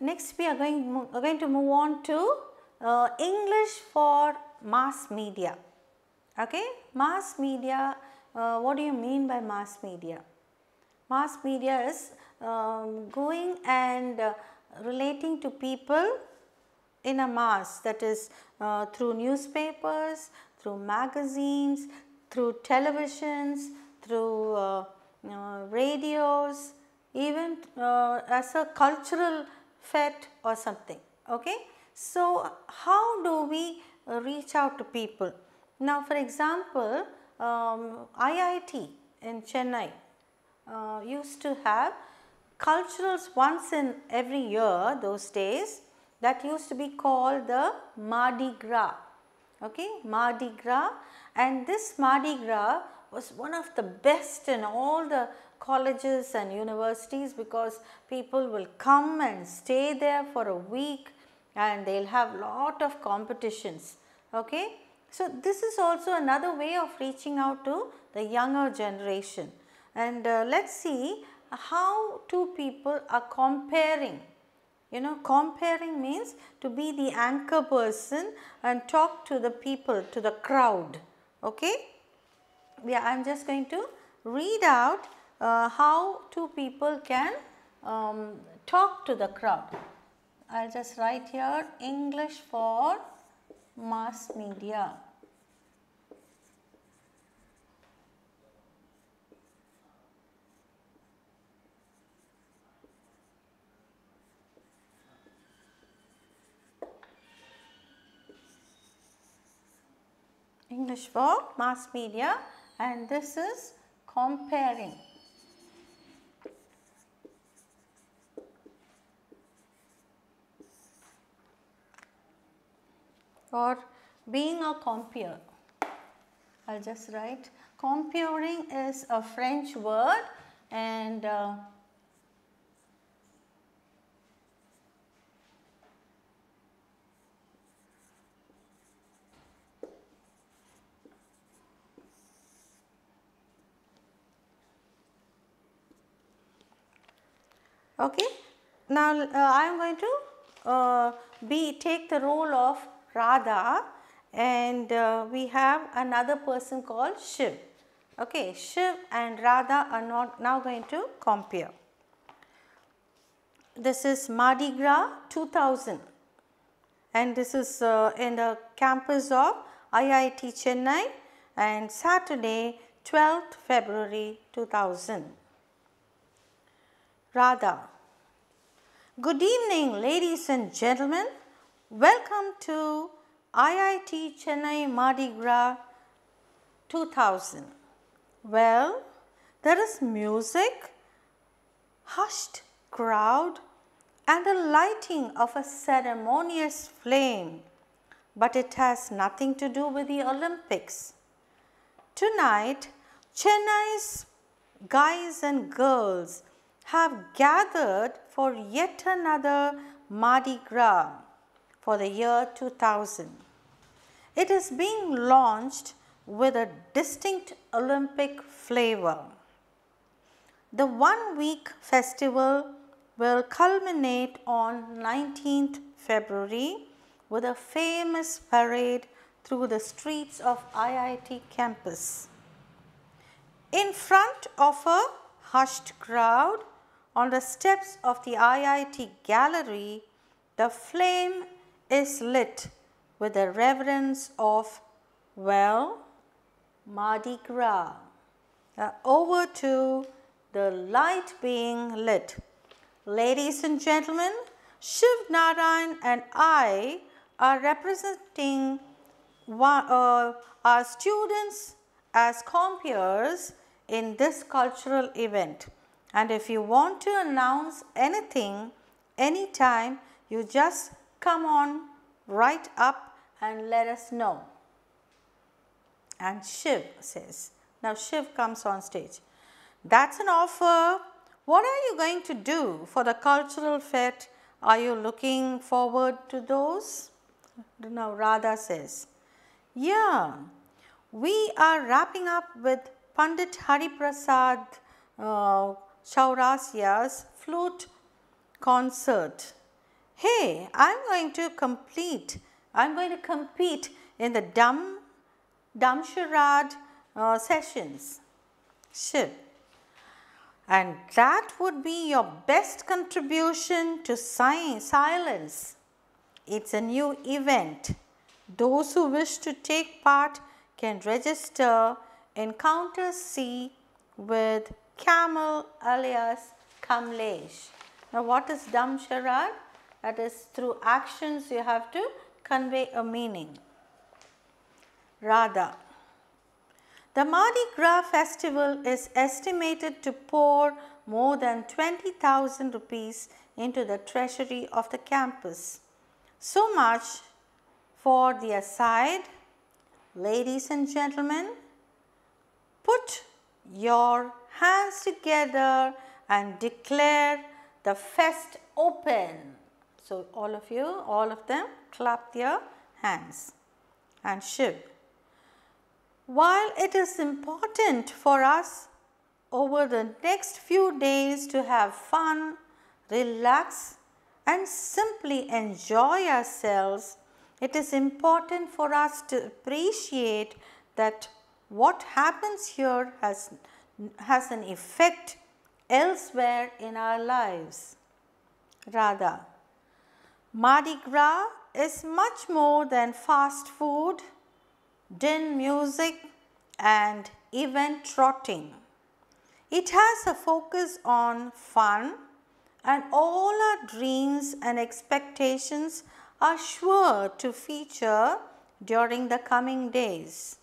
next we are going, are going to move on to uh, English for mass media. Okay, mass media, uh, what do you mean by mass media? Mass media is um, going and uh, relating to people in a mass that is uh, through newspapers, through magazines, through televisions, through uh, uh, radios, even as a cultural fete or something. Okay. So, how do we reach out to people? Now, for example, um, IIT in Chennai uh, used to have culturals once in every year those days that used to be called the Mardi Gras. Okay, Mardi Gras and this Mardi Gras was one of the best in all the colleges and universities because people will come and stay there for a week and they will have lot of competitions. Okay. So, this is also another way of reaching out to the younger generation and uh, let us see how two people are compering you know compering means to be the anchor person and talk to the people to the crowd okay yeah i am just going to read out uh, how two people can um, talk to the crowd i'll just write here english for mass media English for mass media and this is compering. Or being a compere. I will just write compering is a French word and uh, Okay. Now, uh, I am going to uh, be take the role of Radha and uh, we have another person called Shiv. Okay, Shiv and Radha are not now going to compere. This is Mardi Gras 2000 and this is uh, in the campus of IIT Chennai and Saturday 12th February 2000. Radha. Good evening ladies and gentlemen. Welcome to IIT Chennai Mardi Gras 2000. Well, there is music, hushed crowd and the lighting of a ceremonious flame, but it has nothing to do with the Olympics. Tonight, Chennai's guys and girls have gathered for yet another Mardi Gras for the year 2000. It is being launched with a distinct Olympic flavor. The one week festival will culminate on 19th February with a famous parade through the streets of IIT campus. In front of a hushed crowd on the steps of the IIT gallery, the flame is lit with the reverence of, well, Mardi Gras. Uh, over to the light being lit. Ladies and gentlemen, Shiv Narayan and I are representing one, uh, our students as comperes in this cultural event. And if you want to announce anything, anytime, you just come on right up and let us know. And Shiv says, now Shiv comes on stage. That's an offer. What are you going to do for the cultural fete? Are you looking forward to those? Now Radha says, yeah, we are wrapping up with Pandit Hari Prasad uh, Chaurasia's flute concert hey, I'm going to complete, I'm going to compete in the dumb, dumb charade uh, sessions. And that would be your best contribution to science, silence. It's a new event. Those who wish to take part can register in counter C with Camel alias Kamlesh. Now what is dumb charade? That is through actions you have to convey a meaning. Radha. The Mardi Gras festival is estimated to pour more than 20,000 rupees into the treasury of the campus. So much for the aside. Ladies and gentlemen, put your hands together and declare the fest open. So, all of you, all of them clap their hands and Shiv. While it is important for us over the next few days to have fun, relax and simply enjoy ourselves, it is important for us to appreciate that what happens here has, has an effect elsewhere in our lives. Radha, Mardi Gras is much more than fast food, din music and event trotting. It has a focus on fun and all our dreams and expectations are sure to feature during the coming days.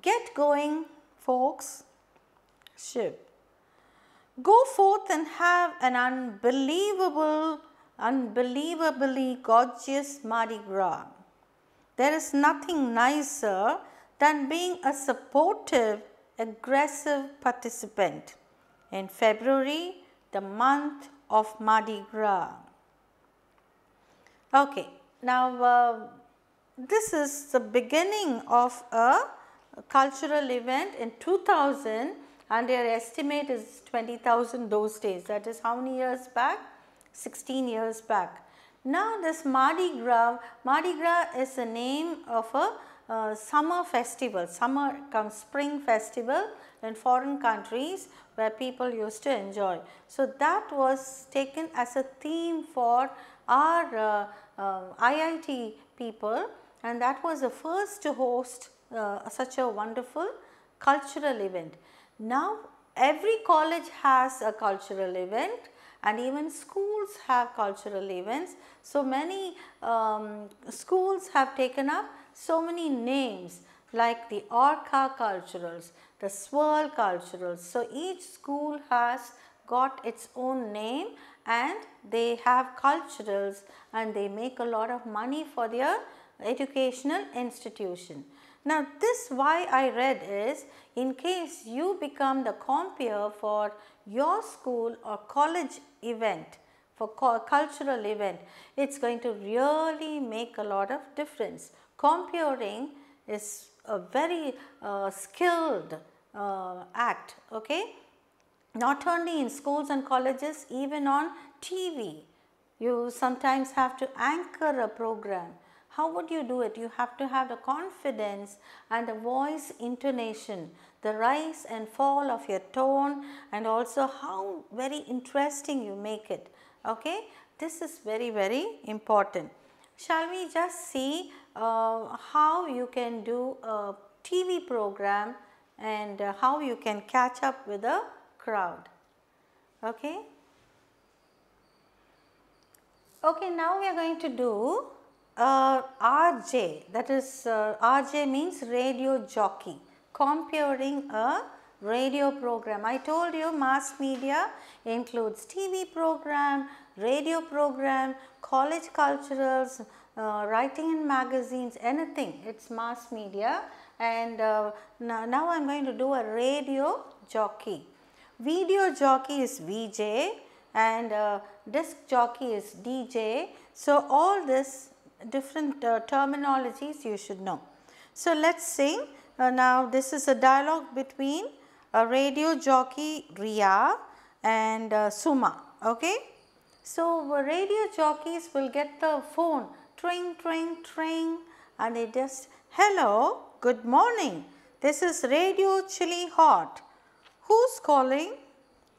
Get going folks. Shiv. Go forth and have an unbelievable, unbelievably gorgeous Mardi Gras. There is nothing nicer than being a supportive, aggressive participant. In February, the month of Mardi Gras. Okay, now uh, this is the beginning of a cultural event in 2000 and their estimate is 20,000 those days. That is how many years back? 16 years back. Now this Mardi Gras, Mardi Gras is the name of a uh, summer festival, summer comes spring festival in foreign countries where people used to enjoy. So that was taken as a theme for our uh, uh, IIT people and that was the first to host uh, such a wonderful cultural event. Now every college has a cultural event and even schools have cultural events. So many um, schools have taken up so many names like the Orca culturals, the Swirl culturals. So each school has got its own name and they have culturals and they make a lot of money for their educational institution. Now this why I read is in case you become the compere for your school or college event for cultural event, it is going to really make a lot of difference. Compering is a very uh, skilled uh, act, okay. Not only in schools and colleges, even on TV, you sometimes have to anchor a program how would you do it? You have to have the confidence and the voice intonation, the rise and fall of your tone and also how very interesting you make it. Okay? This is very, very important. Shall we just see uh, how you can do a TV program and uh, how you can catch up with a crowd. Okay? Okay, now we are going to do uh, RJ that is uh, RJ means radio jockey compering a radio program. I told you mass media includes TV program, radio program, college culturals, uh, writing in magazines, anything. It is mass media and uh, now, now I am going to do a radio jockey. Video jockey is VJ and uh, disc jockey is DJ. So, all this different uh, terminologies you should know. So, let us sing uh, now this is a dialogue between a radio jockey Ria and uh, Suma. Okay? So, radio jockeys will get the phone tring, tring, tring and they just, hello, good morning. This is Radio Chili Hot. Who's calling?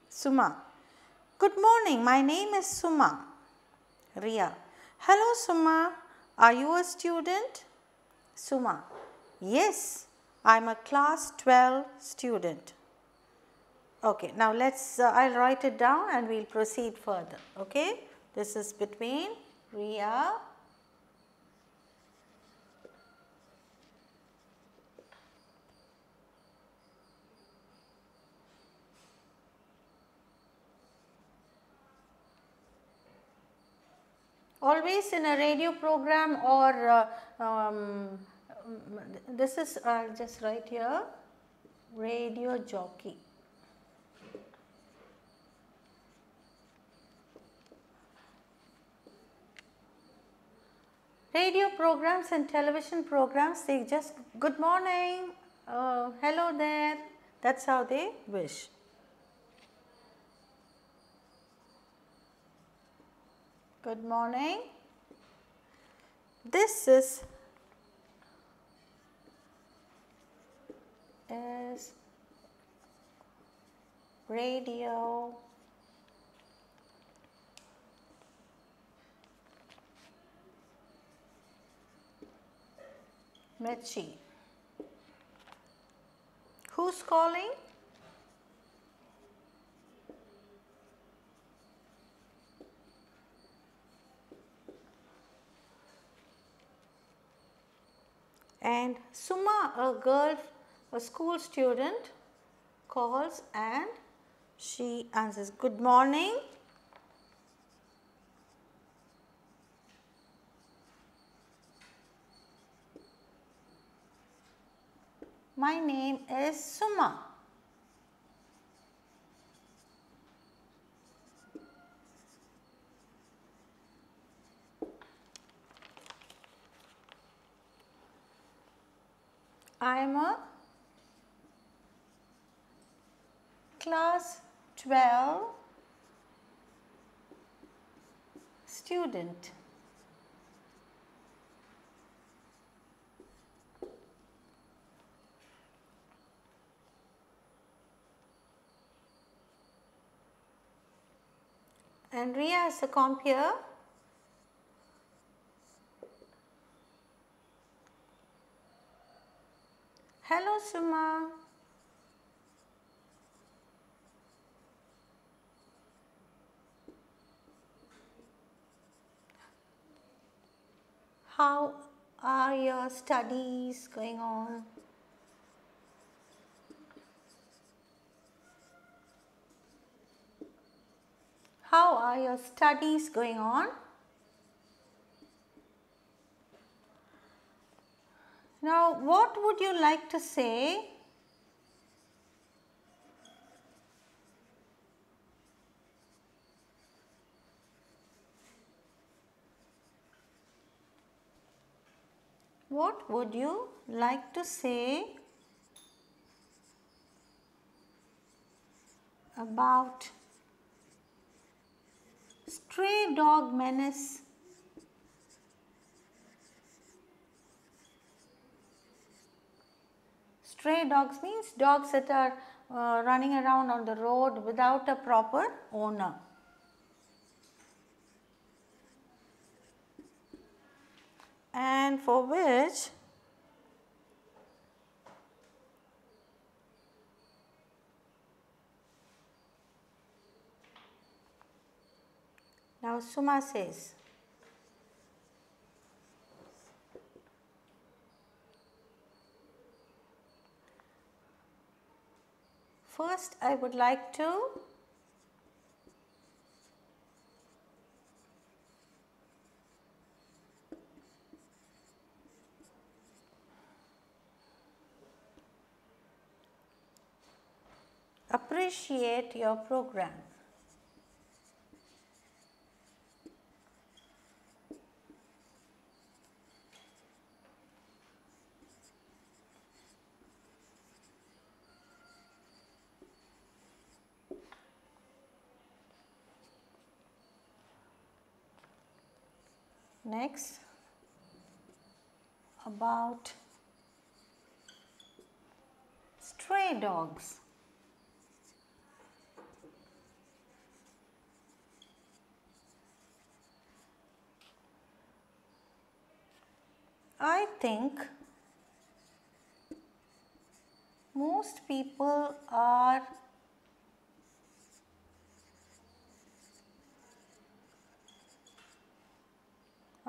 Suma. Good morning, my name is Suma. Ria. Hello Suma, are you a student? Suma. Yes, I am a class 12 student. Okay, now let's, uh, I'll write it down and we'll proceed further. Okay, this is between Ria always in a radio program or uh, um, this is uh, just right here radio jockey. Radio programs and television programs they just good morning, uh, hello there that is how they wish. Good morning. This is is radio Mirchi. Who's calling? And Suma, a girl, a school student calls and she answers, good morning. My name is Suma. I am a class 12 student. And Ria has a comp Hello Suma. How are your studies going on? How are your studies going on? Now, what would you like to say? What would you like to say about stray dog menace Stray dogs means dogs that are uh, running around on the road without a proper owner. And for which now Suma says First, I would like to appreciate your program. Next, about stray dogs. I think most people are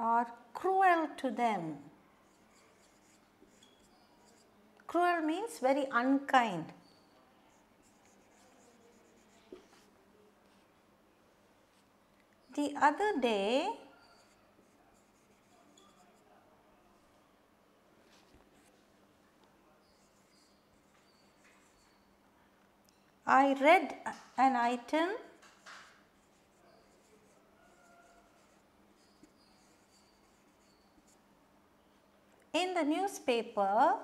are cruel to them. Cruel means very unkind. The other day, I read an item in the newspaper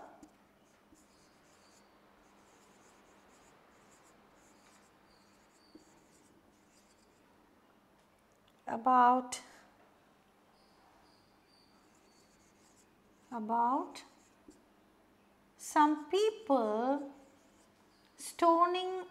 about about some people stoning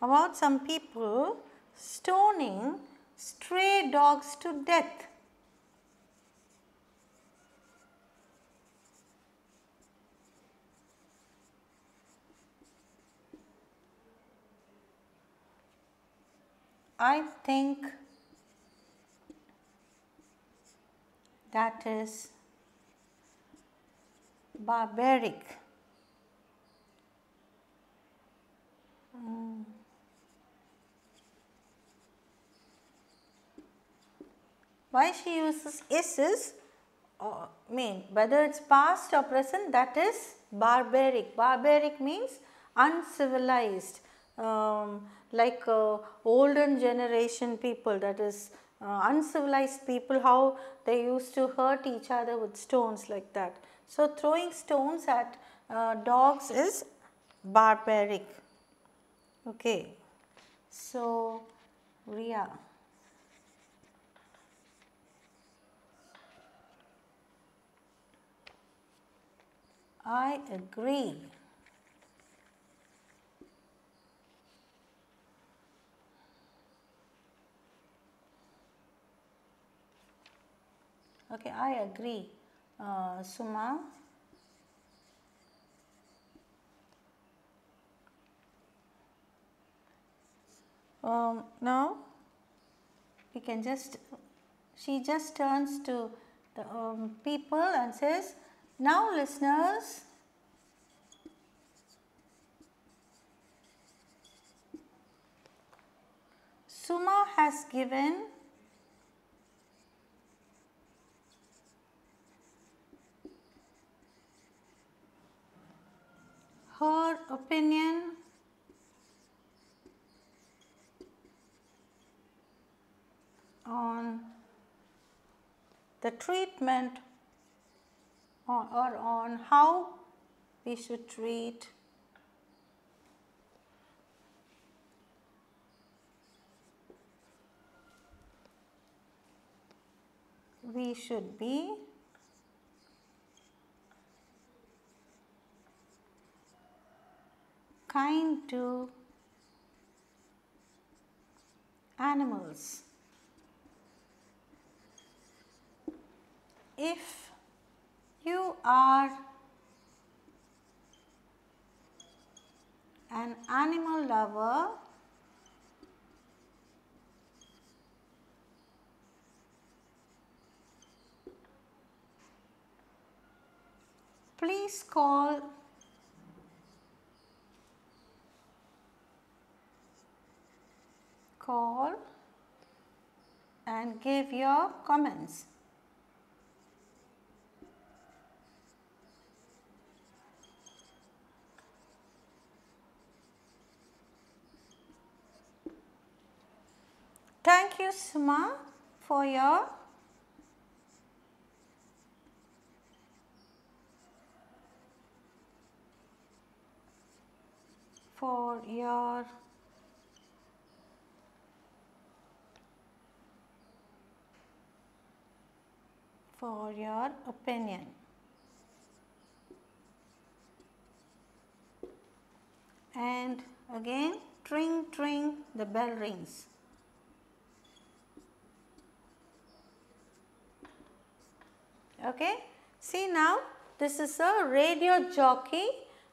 about some people stoning stray dogs to death. I think that is barbaric. Mm. Why she uses is is uh, mean whether it's past or present that is barbaric. Barbaric means uncivilized um, like uh, olden generation people that is uh, uncivilized people how they used to hurt each other with stones like that. So, throwing stones at uh, dogs is barbaric. Okay. So, Ria. I agree. Okay, I agree. Uh, Suma. Um, now, we can just, she just turns to the um, people and says, now listeners, Suma has given her opinion on the treatment or, or on how we should treat we should be kind to animals. If you are an animal lover, please call call and give your comments. Thank you Suma for your for your for your opinion. And again tring tring the bell rings. Okay. See now this is a radio jockey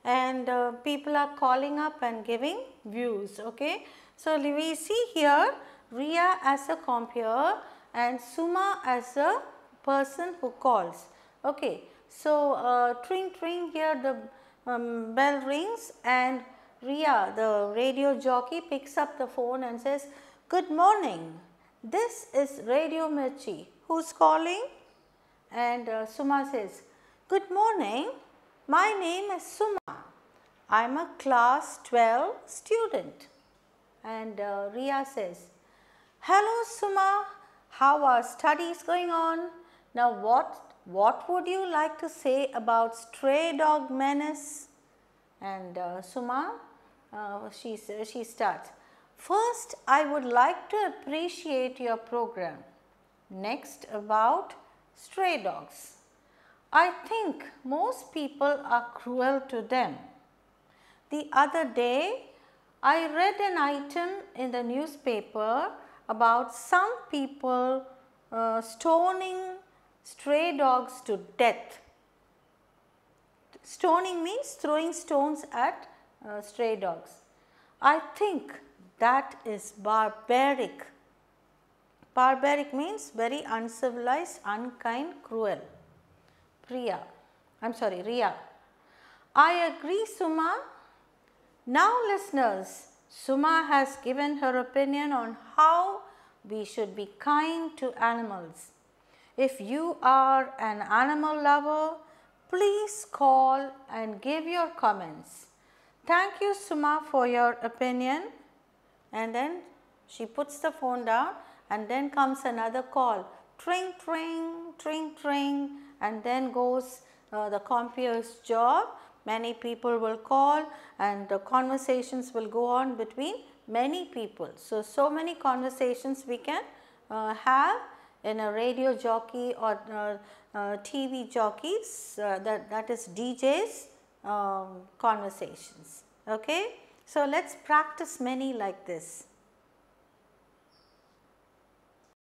and uh, people are calling up and giving views. Okay. So, we see here Ria as a compere and Suma as a person who calls. Okay. So, uh, tring tring here the um, bell rings and Ria the radio jockey picks up the phone and says good morning this is Radio Mirchi who's calling and uh, Suma says good morning. My name is Suma. I am a class 12 student. And uh, Ria says hello Suma. How are studies going on? Now what what would you like to say about stray dog menace? And uh, Suma uh, she, she starts. First I would like to appreciate your program. Next about stray dogs. I think most people are cruel to them. The other day I read an item in the newspaper about some people uh, stoning stray dogs to death. Stoning means throwing stones at uh, stray dogs. I think that is barbaric. Barbaric means very uncivilized, unkind, cruel. Priya, I am sorry, Ria. I agree Suma. Now listeners, Suma has given her opinion on how we should be kind to animals. If you are an animal lover, please call and give your comments. Thank you Suma for your opinion and then she puts the phone down and then comes another call tring tring tring tring and then goes uh, the compere's job. Many people will call and the conversations will go on between many people. So, so many conversations we can uh, have in a radio jockey or uh, uh TV jockeys uh, that, that is DJs um, conversations. Okay? So, let us practice many like this.